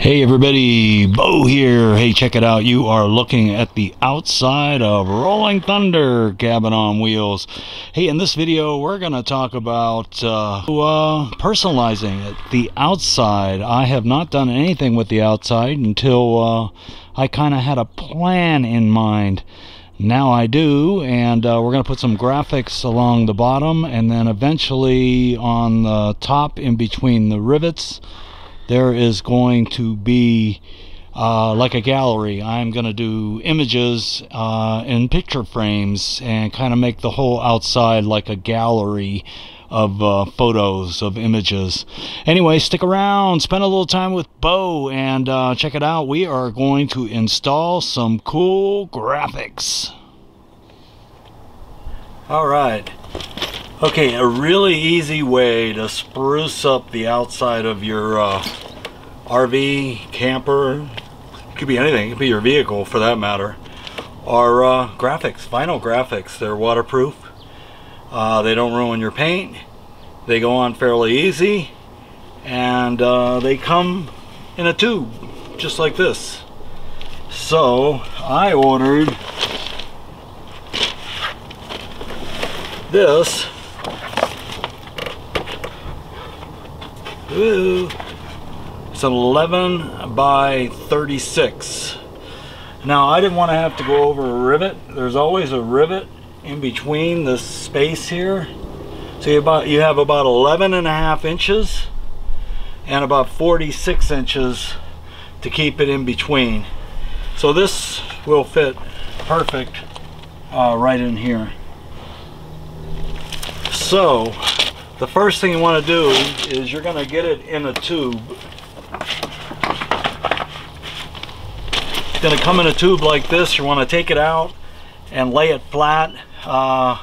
Hey everybody, Bo here. Hey, check it out. You are looking at the outside of Rolling Thunder cabin on wheels. Hey, in this video, we're going to talk about uh, uh, personalizing it. The outside. I have not done anything with the outside until uh, I kind of had a plan in mind. Now I do, and uh, we're going to put some graphics along the bottom, and then eventually on the top in between the rivets there is going to be uh, like a gallery. I'm going to do images uh, in picture frames and kind of make the whole outside like a gallery of uh, photos of images. Anyway, stick around, spend a little time with Bo, and uh, check it out. We are going to install some cool graphics. All right. Okay, a really easy way to spruce up the outside of your uh, RV, camper, could be anything, it could be your vehicle for that matter, are uh, graphics, vinyl graphics. They're waterproof, uh, they don't ruin your paint, they go on fairly easy, and uh, they come in a tube, just like this. So, I ordered this It's 11 by 36. Now I didn't want to have to go over a rivet. There's always a rivet in between the space here. So you, about, you have about 11 and a half inches and about 46 inches to keep it in between. So this will fit perfect uh, right in here. So the first thing you want to do is you're going to get it in a tube. It's going to come in a tube like this. You want to take it out and lay it flat. Uh,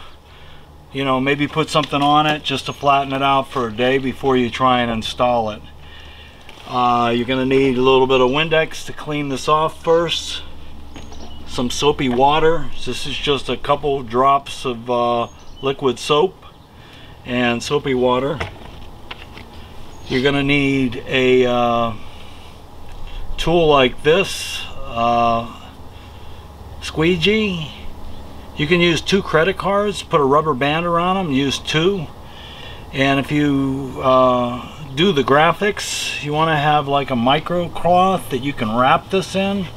you know, maybe put something on it just to flatten it out for a day before you try and install it. Uh, you're going to need a little bit of Windex to clean this off first. Some soapy water. This is just a couple drops of uh, liquid soap and soapy water. You're going to need a uh, tool like this, uh, squeegee. You can use two credit cards, put a rubber band around them, use two. And if you uh, do the graphics, you want to have like a micro cloth that you can wrap this in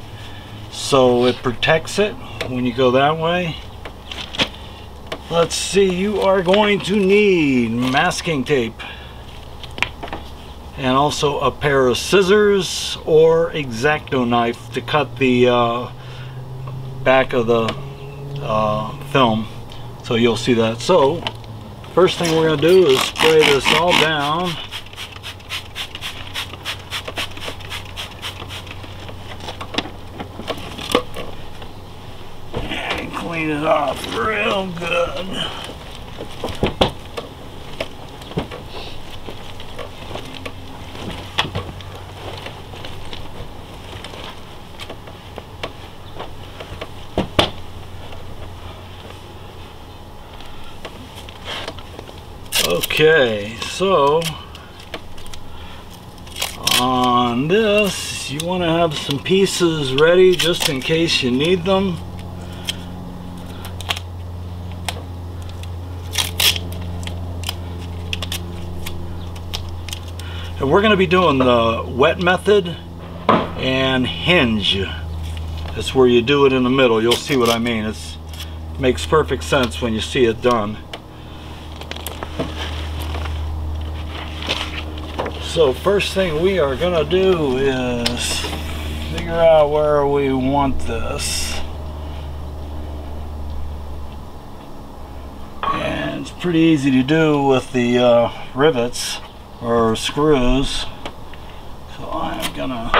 so it protects it when you go that way. Let's see, you are going to need masking tape and also a pair of scissors or X-Acto knife to cut the uh, back of the uh, film so you'll see that. So first thing we're going to do is spray this all down clean it off real good. Okay, so on this you want to have some pieces ready just in case you need them. We're going to be doing the wet method and hinge. That's where you do it in the middle. You'll see what I mean. It makes perfect sense when you see it done. So first thing we are going to do is figure out where we want this. And it's pretty easy to do with the uh, rivets or screws. So I'm gonna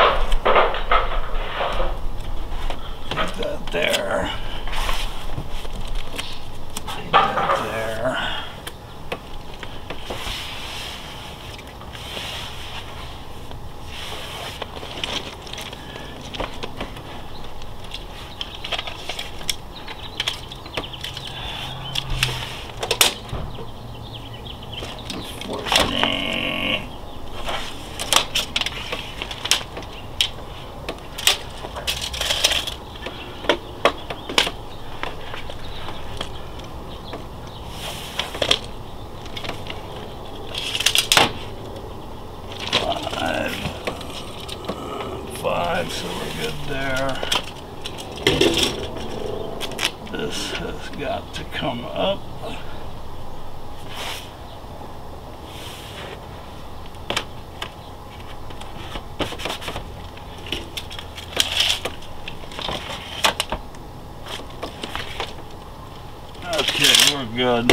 good.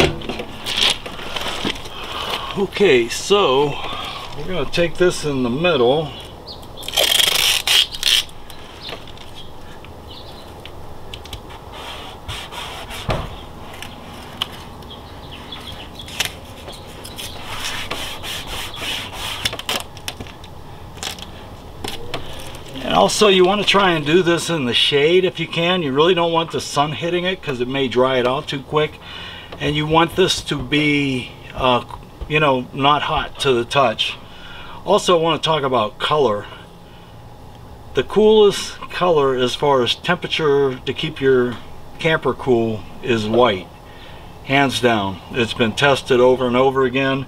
Okay, so we're to take this in the middle. And also you want to try and do this in the shade if you can. You really don't want the sun hitting it because it may dry it out too quick. And you want this to be, uh, you know, not hot to the touch. Also I want to talk about color. The coolest color as far as temperature to keep your camper cool is white. Hands down. It's been tested over and over again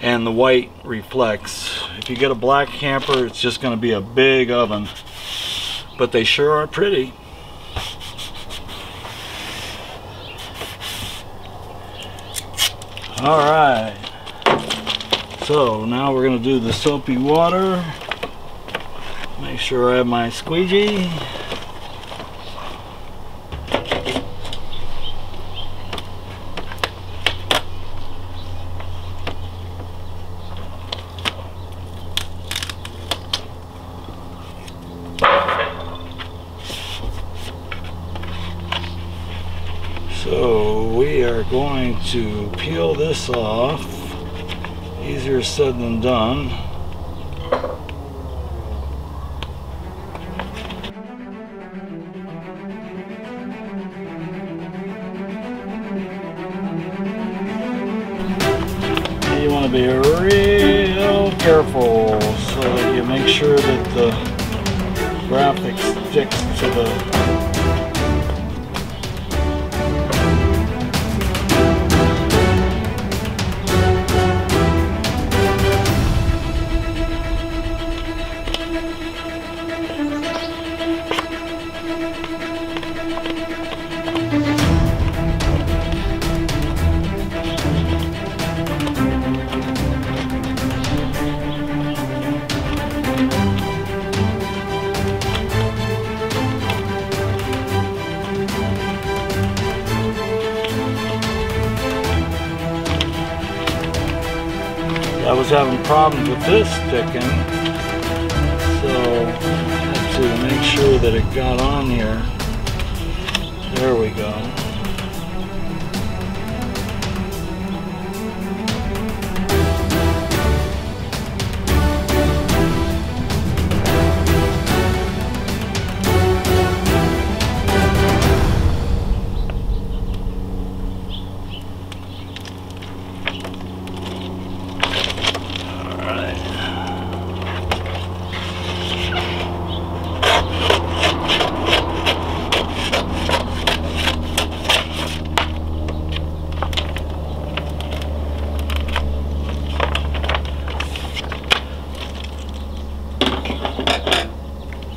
and the white reflects. If you get a black camper, it's just going to be a big oven. But they sure are pretty. All right. So now we're to do the soapy water. Make sure I have my squeegee. So we are going to peel this off. Easier said than done. You want to be real careful so that you make sure that the graphic sticks to the this sticking, so had to make sure that it got on here. There we go.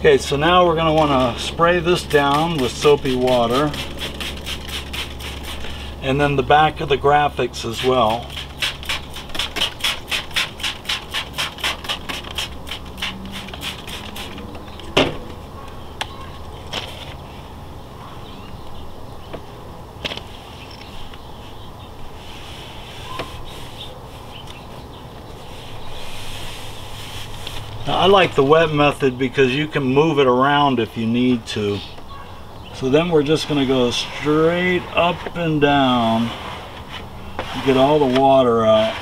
Okay, so now we're going to want to spray this down with soapy water. And then the back of the graphics as well. I like the wet method because you can move it around if you need to. So then we're just going to go straight up and down. Get all the water out.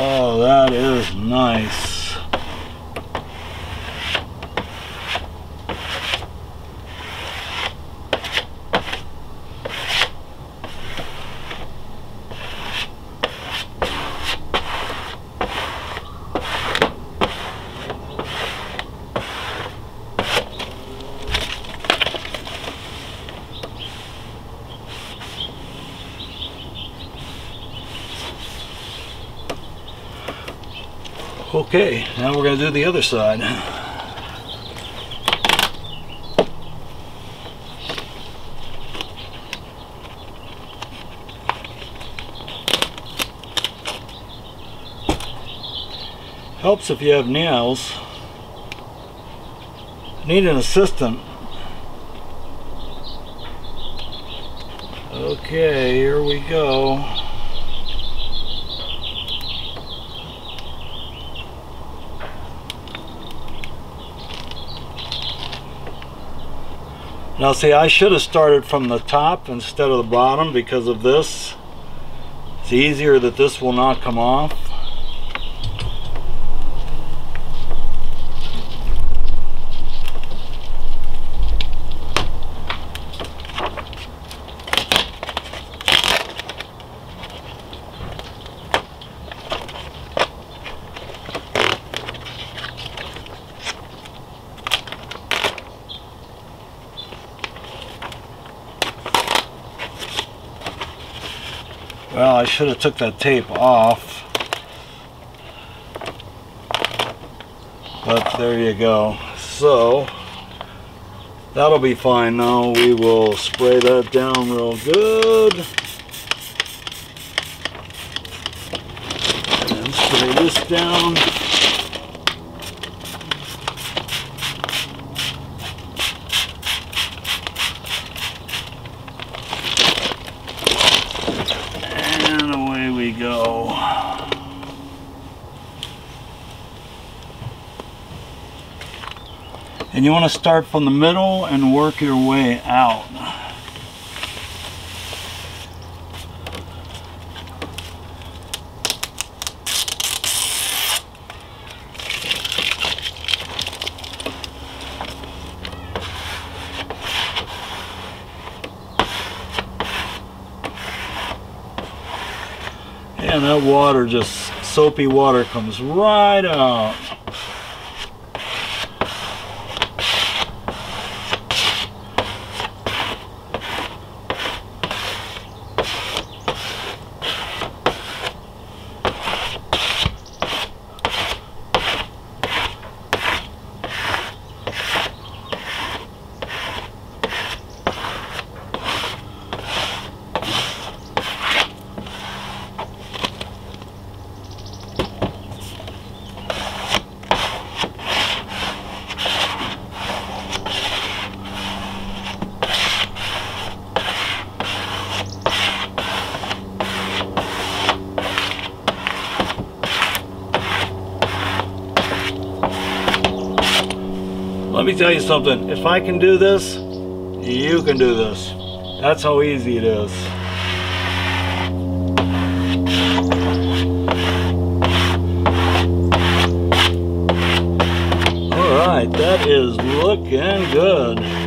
Oh, that is nice. Okay, now we're going to do the other side. Helps if you have nails. Need an assistant. Okay, here we go. Now see, I should have started from the top instead of the bottom because of this. It's easier that this will not come off. Well, I should have took that tape off. But there you go. So, that'll be fine now. We will spray that down real good. And spray this down. go. And you want to start from the middle and work your way out. And that water, just soapy water comes right out. Me tell you something. If I can do this, you can do this. That's how easy it is. All right, that is looking good.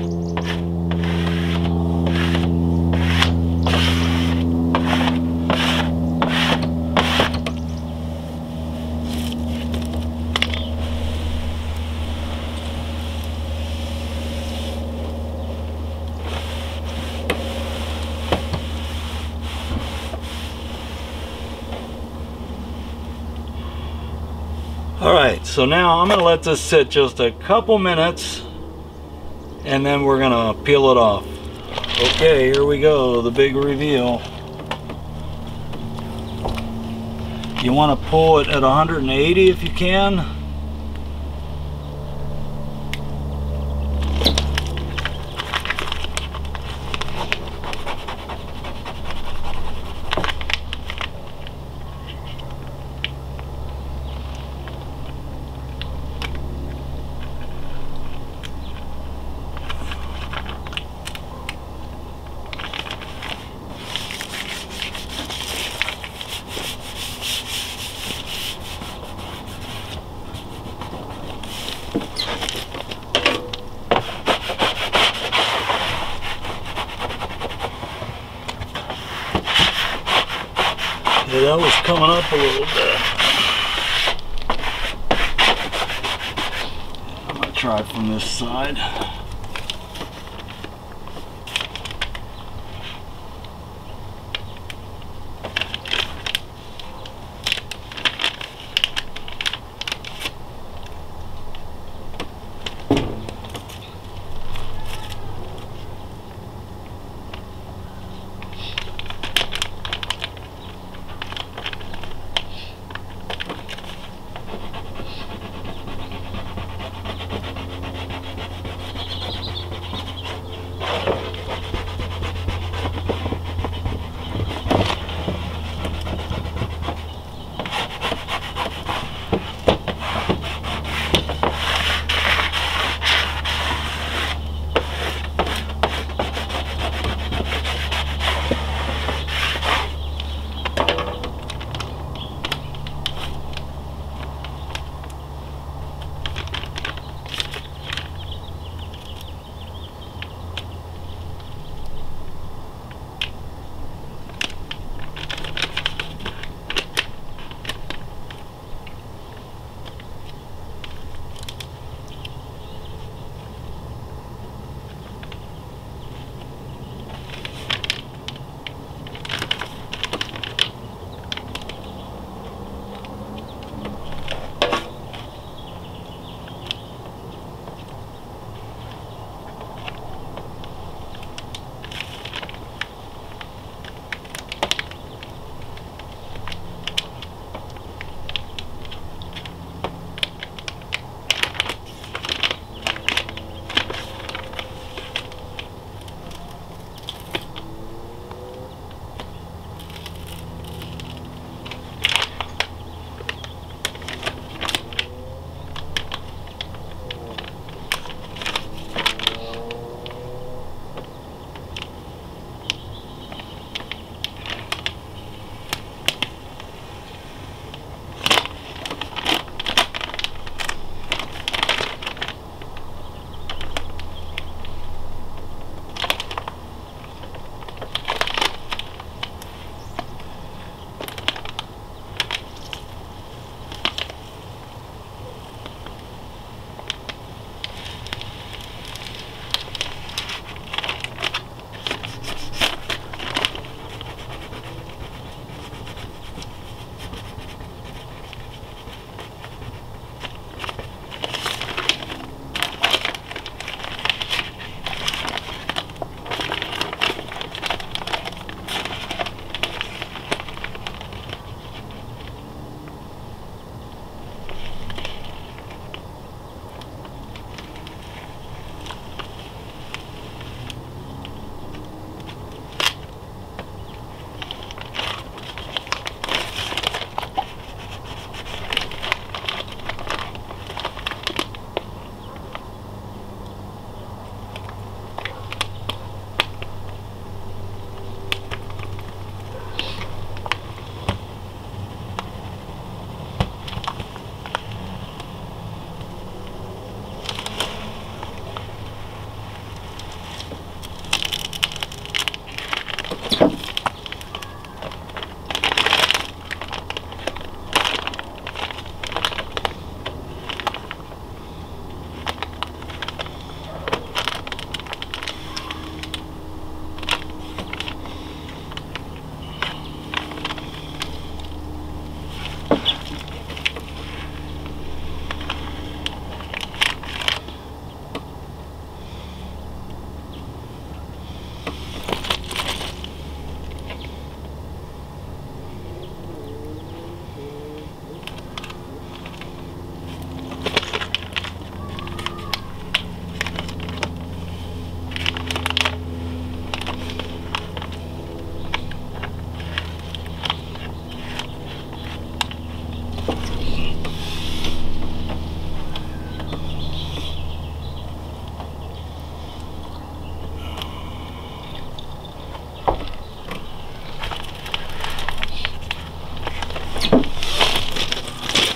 All right, so now I'm gonna let this sit just a couple minutes and then we're gonna peel it off. Okay, here we go, the big reveal. You wanna pull it at 180 if you can. That was coming up a little bit. I'm gonna try from this side.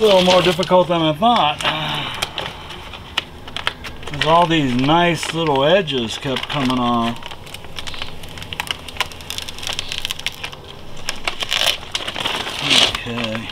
A little more difficult than I thought. Because all these nice little edges kept coming off. Okay.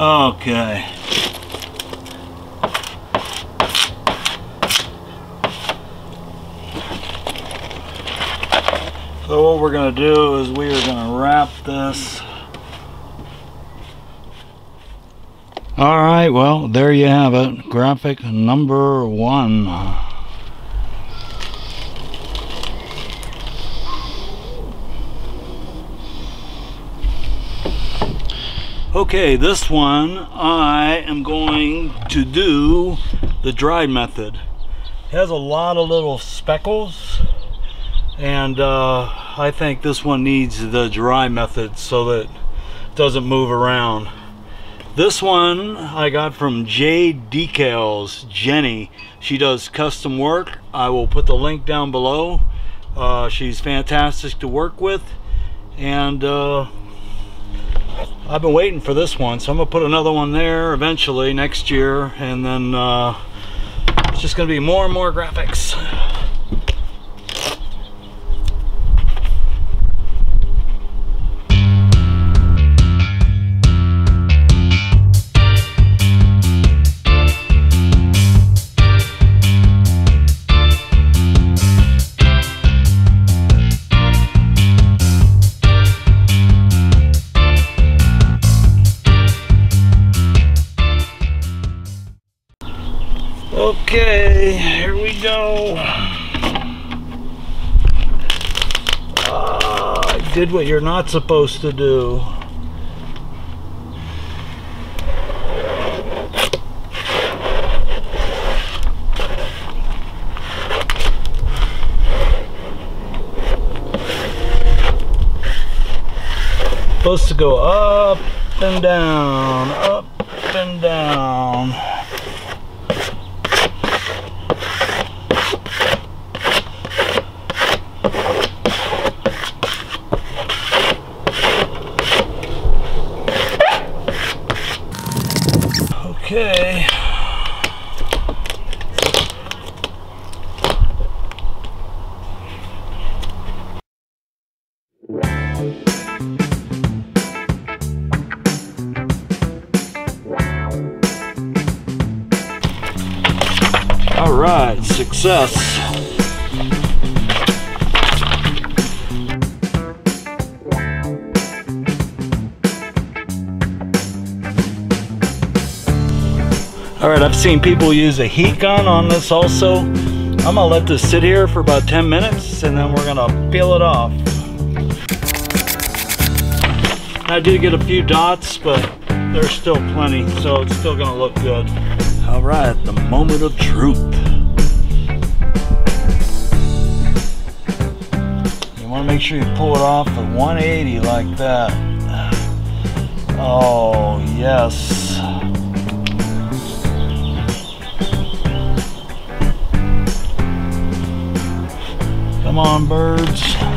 Okay. So what we're going to do is we are going to wrap this. All right, well, there you have it. Graphic number one. Okay, this one I am going to do the dry method. It has a lot of little speckles and uh, I think this one needs the dry method so that it doesn't move around. This one I got from Jade Decals, Jenny. She does custom work. I will put the link down below. Uh, she's fantastic to work with and uh, I've been waiting for this one, so I'm gonna put another one there eventually next year, and then uh, it's just gonna be more and more graphics. You're not supposed to do. Supposed to go up and down, up and down. All right, success. All right, I've seen people use a heat gun on this also. I'm gonna let this sit here for about 10 minutes and then we're gonna peel it off. I did get a few dots, but there's still plenty, so it's still gonna look good. All right, the moment of truth. You wanna make sure you pull it off at 180 like that. Oh, yes. Come on, birds.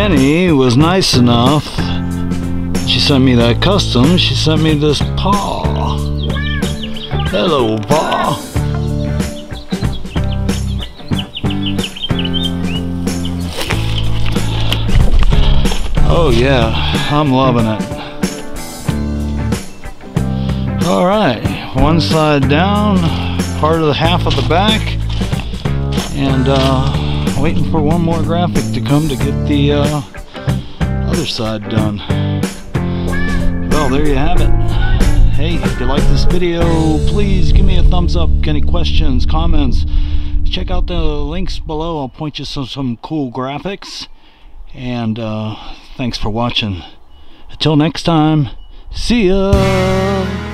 Jenny was nice enough. She sent me that custom. She sent me this paw. Hello, paw. Oh yeah, I'm loving it. Alright, one side down, part of the half of the back, and uh, waiting for one more graphic to come to get the uh, other side done. Well, there you have it. Hey, if you like this video, please give me a thumbs up. Any questions, comments, check out the links below. I'll point you some, some cool graphics. And uh, thanks for watching. Until next time, see ya!